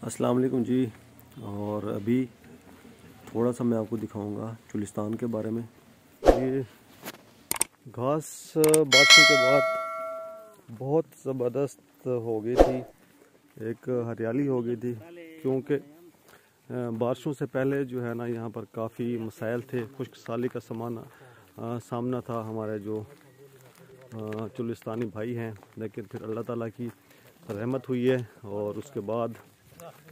अस्सलाम वालेकुम जी। और अभी थोड़ा सा मैं आपको दिखाऊँगा चुलिस्तान के बारे में। ये घास बारिशों के बाद बहुत ज़बरदस्त हो गई थी। एक हरियाली हो गई थी, क्योंकि बारिशों से पहले जो है ना यहाँ पर काफ़ी मसाइल थे, खुश्क साली का समाना सामना था हमारे जो चुलिस्तानी भाई हैं। लेकिन फिर अल्लाह ताला की रहमत हुई है और उसके बाद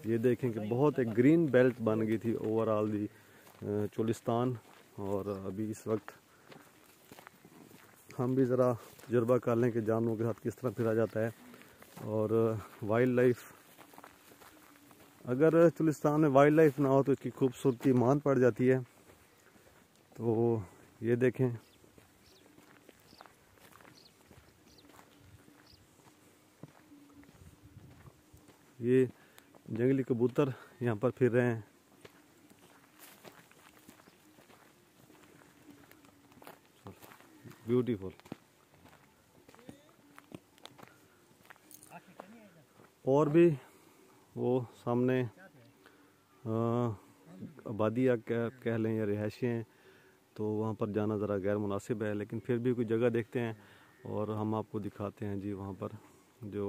ये देखें कि बहुत एक ग्रीन बेल्ट बन गई थी ओवरऑल दी चोलिस्तान। और अभी इस वक्त हम भी ज़रा तजर्बा कर लें कि जानवरों के साथ किस तरह फिरा जाता है। और वाइल्ड लाइफ अगर चुलिस्तान में वाइल्ड लाइफ ना हो तो इसकी खूबसूरती मान पड़ जाती है। तो ये देखें। ये जंगली कबूतर यहाँ पर फिर रहे हैं। ब्यूटीफुल और भी वो सामने आबादी या कह, कह लें या रिहायशी हैं तो वहाँ पर जाना ज़रा गैर मुनासिब है लेकिन फिर भी कोई जगह देखते हैं और हम आपको दिखाते हैं जी वहाँ पर जो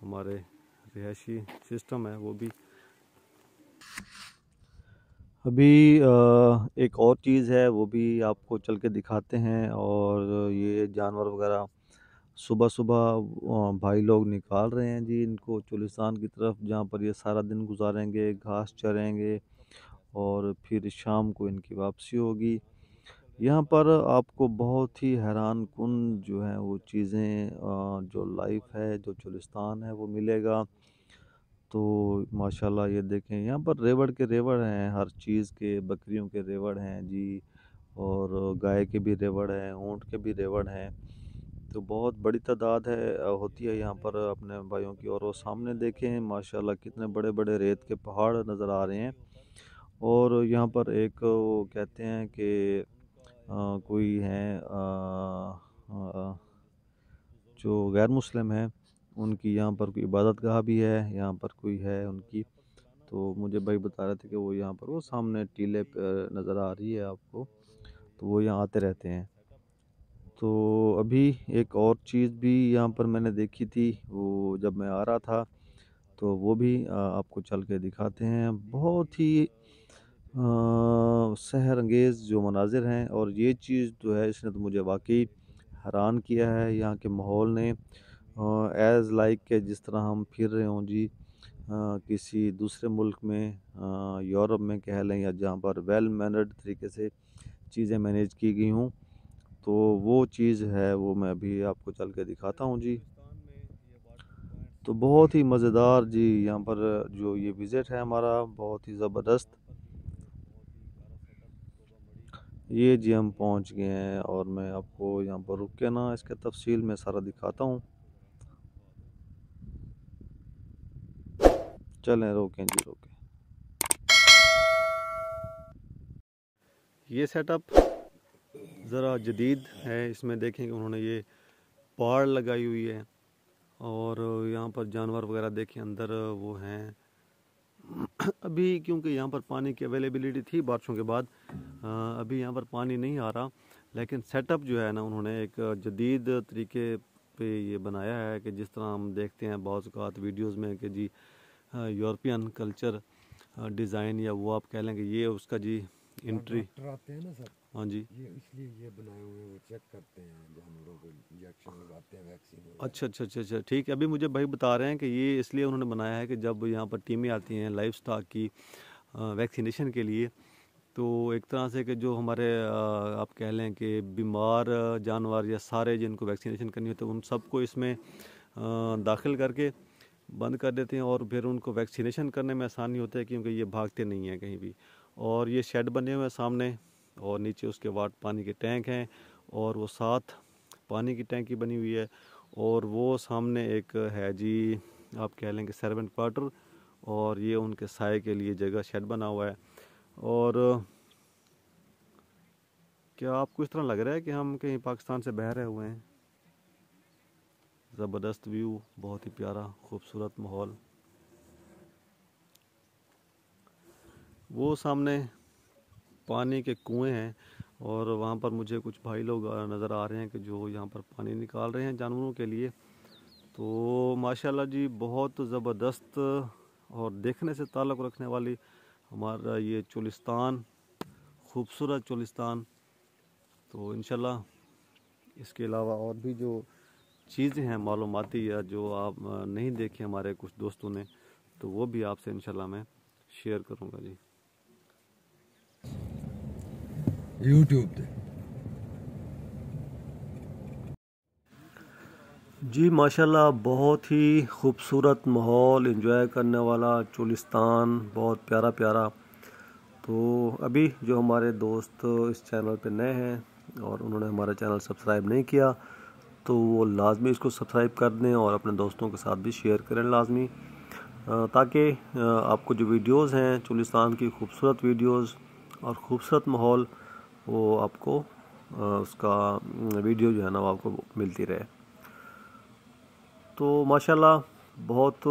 हमारे रिहायशी सिस्टम है, वो भी। अभी एक और चीज़ है, वो भी आपको चल के दिखाते हैं और ये जानवर वगैरह सुबह सुबह भाई लोग निकाल रहे हैं जी इनको चुलिस्तान की तरफ़, जहाँ पर ये सारा दिन गुजारेंगे, घास चरेंगे और फिर शाम को इनकी वापसी होगी। यहाँ पर आपको बहुत ही हैरान कन जो है वो चीज़ें जो लाइफ है, जो चुलिस्तान है वो मिलेगा। तो माशाल्लाह ये देखें, यहाँ पर रेवड़ के रेवड़ हैं, हर चीज़ के, बकरियों के रेवड़ हैं जी, और गाय के भी रेवड़ हैं, ऊँट के भी रेवड़ हैं। तो बहुत बड़ी तादाद है होती है यहाँ पर अपने भाइयों की। और वो सामने देखें, माशाल्लाह कितने बड़े बड़े रेत के पहाड़ नज़र आ रहे हैं। और यहाँ पर एक कहते हैं कि कोई हैं जो गैर मुस्लिम है, उनकी यहाँ पर कोई इबादत गाह भी है, यहाँ पर कोई है उनकी तो मुझे भाई बता रहे थे कि वो यहाँ पर वो सामने टीले पर नज़र आ रही है आपको तो वो यहाँ आते रहते हैं। तो अभी एक और चीज़ भी यहाँ पर मैंने देखी थी, वो जब मैं आ रहा था तो वो भी आपको चल के दिखाते हैं। बहुत ही सहर अंगेज़ जो मनाजिर हैं और ये चीज़ जो है इसने तो मुझे वाकई हैरान किया है यहाँ के माहौल ने। एज़ लाइक के जिस तरह हम फिर रहे हों जी आ, किसी दूसरे मुल्क में यूरोप में कह लें या जहाँ पर वेल मैनर्ड तरीके से चीज़ें मैनेज की गई हूँ तो वो चीज़ है वो मैं अभी आपको चल के दिखाता हूँ जी। तो बहुत ही मज़ेदार जी यहाँ पर जो ये विज़िट है हमारा बहुत ही ज़बरदस्त ये जी हम पहुँच गए हैं और मैं आपको यहाँ पर रुक के ना इसके तफसील में सारा दिखाता हूँ। चलें, रोकें जी, रोकें। ये सेटअप ज़रा जदीद है, इसमें देखें कि उन्होंने ये पहाड़ लगाई हुई है और यहाँ पर जानवर वगैरह देखें, अंदर वो हैं। अभी क्योंकि यहाँ पर पानी की अवेलेबिलिटी थी बारिशों के बाद अभी यहाँ पर पानी नहीं आ रहा, लेकिन सेटअप जो है ना, उन्होंने एक जदीद तरीके पे ये बनाया है कि जिस तरह हम देखते हैं बहुत वीडियोज़ में कि जी यूरोपियन कल्चर डिज़ाइन या वो आप कह लेंगे ये उसका जी इंट्री आते हैं ना सर। हाँ जी। ये इसलिए ये बनाए हुए हैं वो चेक करते हैं जानवरों को इंजेक्शन लगाते हैं वैक्सीन अच्छा अच्छा अच्छा अच्छा ठीक है। अभी मुझे भाई बता रहे हैं कि ये इसलिए उन्होंने बनाया है कि जब यहाँ पर टीमें आती हैं लाइफ स्टॉक की वैक्सीनेशन के लिए तो एक तरह से कि जो हमारे आप कह लें कि बीमार जानवर या सारे जिनको वैक्सीनेशन करनी होती है उन सबको इसमें दाखिल करके बंद कर देते हैं और फिर उनको वैक्सीनेशन करने में आसानी होती है क्योंकि ये भागते नहीं हैं कहीं भी। और ये शेड बने हुए हैं सामने। और नीचे उसके बाद पानी के टैंक हैं और वो साथ पानी की टैंकी बनी हुई है और वो सामने एक है जी, आप कह लें कि सर्वेंट क्वार्टर और ये उनके साय के लिए जगह शेड बना हुआ है। और क्या आपको इस तरह लग रहा है कि हम कहीं पाकिस्तान से बह रहे हुए हैं? ज़बरदस्त व्यू बहुत ही प्यारा, खूबसूरत माहौल। वो सामने पानी के कुएँ हैं और वहाँ पर मुझे कुछ भाई लोग नज़र आ रहे हैं कि जो यहाँ पर पानी निकाल रहे हैं जानवरों के लिए। तो माशाल्लाह जी, बहुत ज़बरदस्त और देखने से ताल्लुक़ रखने वाली हमारा ये चुलिस्तान, खूबसूरत चोलिस्तान। तो इन इसके अलावा और भी जो चीज़ें हैं, मालूमती या जो आप नहीं देखे हमारे कुछ दोस्तों ने तो वो भी आपसे इंशाल्लाह मैं शेयर करूँगा जी। यूट्यूब जी, माशाल्लाह, बहुत ही खूबसूरत माहौल इंजॉय करने वाला चुलिस्तान, बहुत प्यारा प्यारा तो अभी जो हमारे दोस्त इस चैनल पे नए हैं और उन्होंने हमारा चैनल सब्सक्राइब नहीं किया तो वो लाजमी इसको सब्सक्राइब कर दें और अपने दोस्तों के साथ भी शेयर करें लाजमी। ताकि आपको जो वीडियोस हैं चुलिस्तान की खूबसूरत वीडियोस और ख़ूबसूरत माहौल वो आपको उसका वीडियो जो है ना वो आपको मिलती रहे। तो माशाल्लाह, बहुत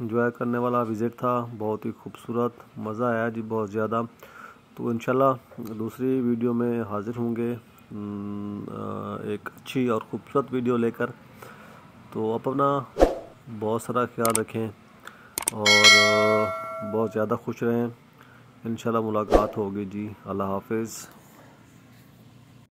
इन्जॉय करने वाला विज़िट था, बहुत ही खूबसूरत, मज़ा आया जी बहुत ज़्यादा। तो इन दूसरी वीडियो में हाज़िर होंगे एक अच्छी और ख़ूबसूरत वीडियो लेकर। तो आप अपना बहुत सारा ख्याल रखें और बहुत ज़्यादा खुश रहें। इन मुलाकात होगी जी। अल्लाह हाफिज़।